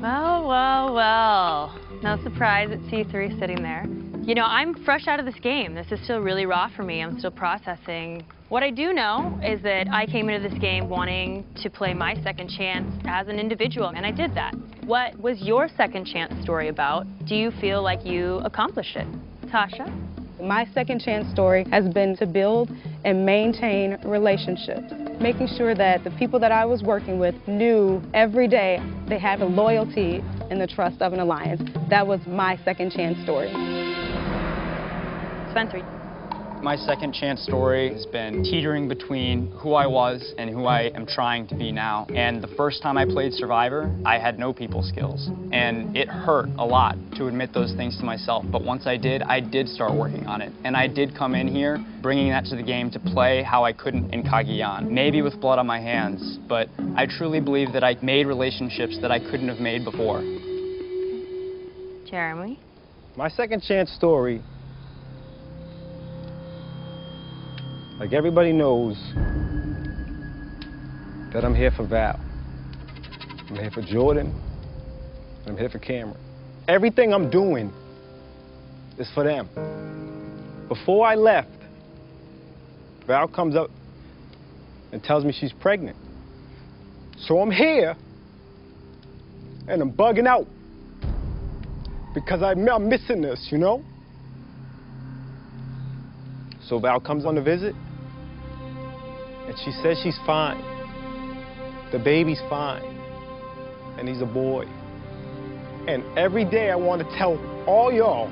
Well, well, well. No surprise it's C3 sitting there. You know, I'm fresh out of this game. This is still really raw for me. I'm still processing. What I do know is that I came into this game wanting to play my second chance as an individual, and I did that. What was your second chance story about? Do you feel like you accomplished it? Tasha? My second chance story has been to build and maintain relationships, making sure that the people that I was working with knew every day they had the loyalty and the trust of an alliance. That was my second chance story. Spencer? My second chance story has been teetering between who I was and who I am trying to be now. And the first time I played Survivor, I had no people skills. And it hurt a lot to admit those things to myself. But once I did, I did start working on it. And I did come in here bringing that to the game to play how I couldn't in Cagayan. Maybe with blood on my hands, but I truly believe that I made relationships that I couldn't have made before. Jeremy? My second chance story, like everybody knows that I'm here for Val. I'm here for Jordan. I'm here for Cameron. Everything I'm doing is for them. Before I left, Val comes up and tells me she's pregnant. So I'm here and I'm bugging out because I'm missing this, you know? So Val comes on a visit, and she says she's fine. The baby's fine, and he's a boy. And every day I want to tell all y'all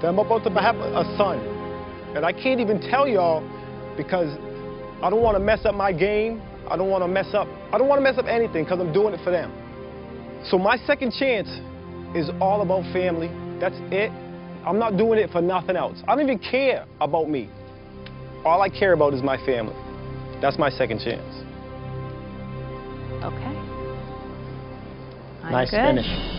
that I'm about to have a son. And I can't even tell y'all because I don't want to mess up my game. I don't want to mess up, I don't want to mess up anything because I'm doing it for them. So my second chance is all about family. That's it. I'm not doing it for nothing else. I don't even care about me. All I care about is my family. That's my second chance. Okay. I'm Nice good. finish.